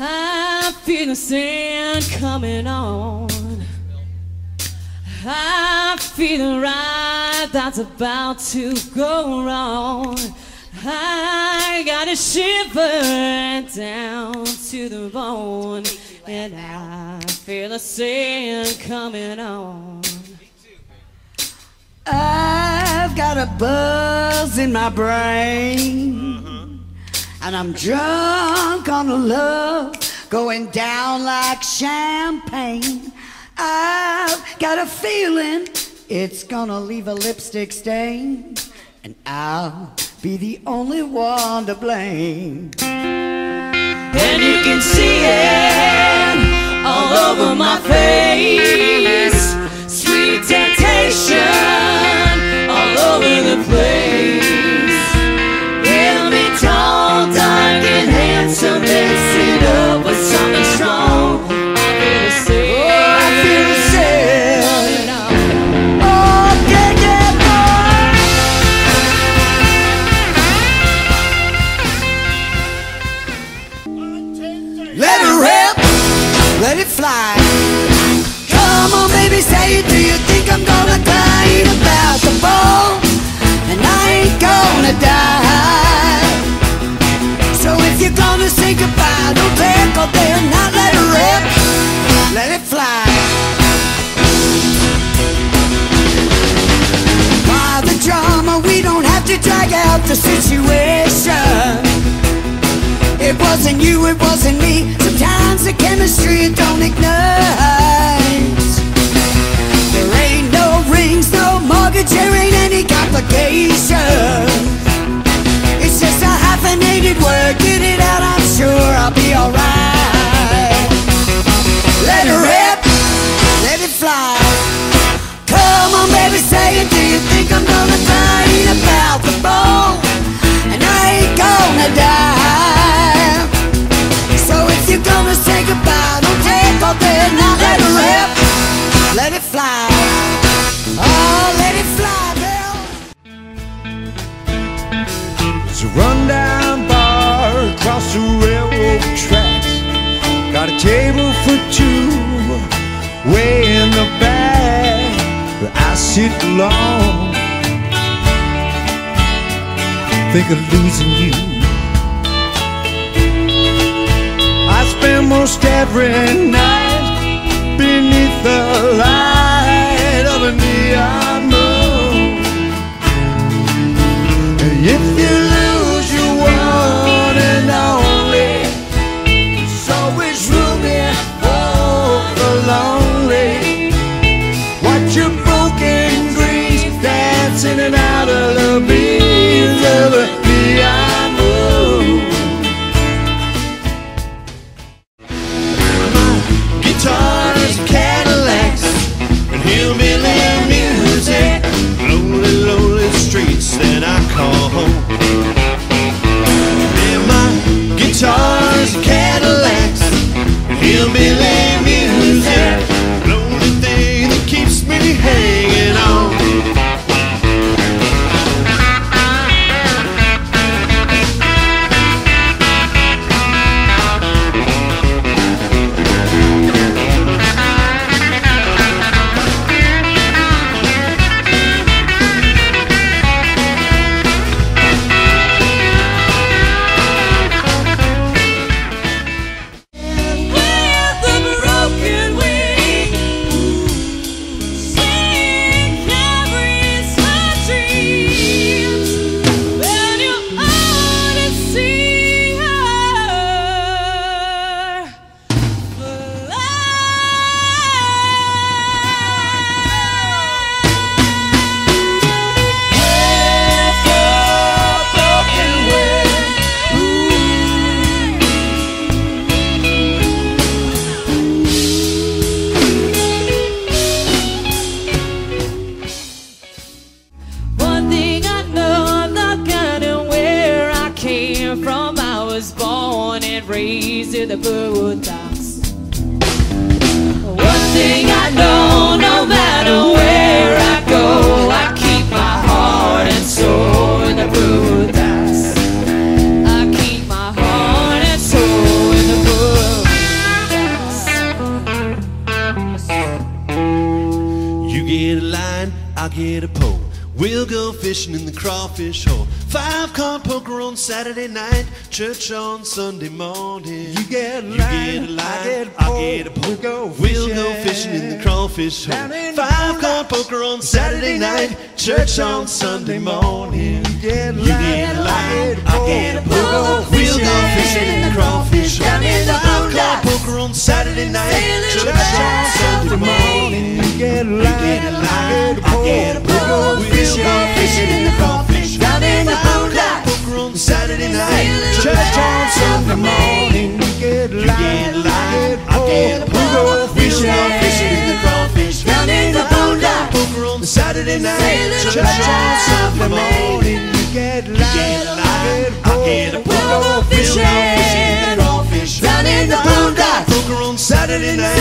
I feel the sand coming on. I feel the ride that's about to go wrong. I got a shiver down to the bone, and I feel the sand coming on. I've got a buzz in my brain. And I'm drunk on the love going down like champagne. I've got a feeling it's gonna leave a lipstick stain. And I'll be the only one to blame. And you can see it situation. It wasn't you, it wasn't me. Sometimes the chemistry don't ignite. There ain't no rings, no mortgage, there ain't any complication. It's just a hyphenated word. Let it fly. Oh, let it fly, Bill. It's a rundown bar across the railroad tracks. Got a table for two way in the back where I sit alone. Think of losing you. I spend most every night keys to the docks. One thing I know, no matter where I go, I keep my heart and soul in the boondocks. Get a line, I'll get a pole. We'll go fishing in the crawfish hole. Five card poker on Saturday night, church on Sunday morning. You get a You get a line, I get a I pole. get a pole. We'll go We'll go fishing. fishing in the crawfish hole. Down in the Five card poker on Saturday night, church on Sunday morning. You get a You get a line, line, I get a pole. We'll go fishing in the crawfish hole. Down in the Five card poker on Saturday night, church on Sunday morning. You get a line, line, I get a I pole. pole. We'll go fishing in the Saturday night, church on Sunday morning. You get a You line, get a I get a I pole. get a We'll pole. go We'll go fishing in the. Down in the boondocks. poker on Saturday night,